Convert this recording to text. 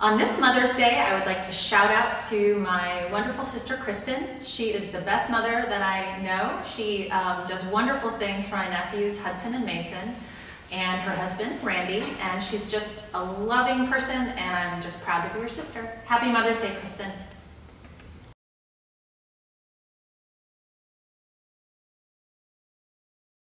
On this Mother's Day, I would like to shout out to my wonderful sister Kristen. She is the best mother that I know. She um, does wonderful things for my nephews Hudson and Mason and her husband Randy, and she's just a loving person, and I'm just proud to be your sister. Happy Mother's Day, Kristen.